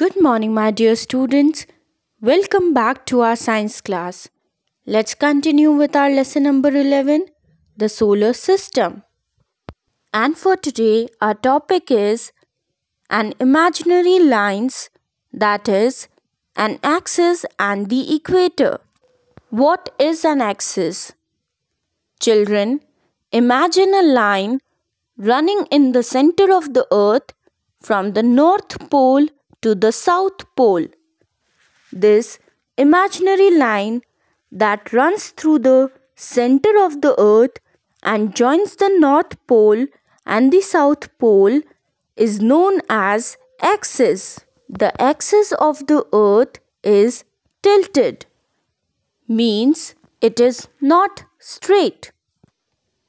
Good morning, my dear students. Welcome back to our science class. Let's continue with our lesson number 11 the solar system. And for today, our topic is an imaginary lines that is, an axis and the equator. What is an axis? Children, imagine a line running in the center of the earth from the North Pole to the South Pole. This imaginary line that runs through the center of the earth and joins the North Pole and the South Pole is known as axis. The axis of the earth is tilted, means it is not straight.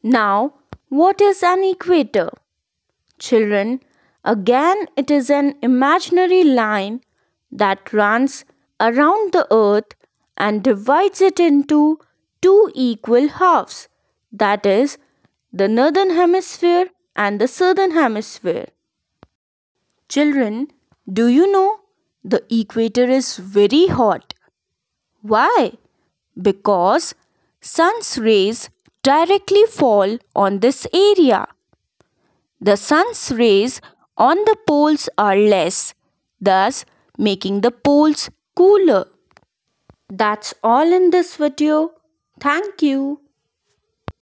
Now, what is an equator? Children, again it is an imaginary line that runs around the earth and divides it into two equal halves that is, the northern hemisphere and the southern hemisphere. Children, do you know the equator is very hot? Why? Because sun's rays directly fall on this area. The sun's rays on the poles are less, thus making the poles cooler. That's all in this video. Thank you.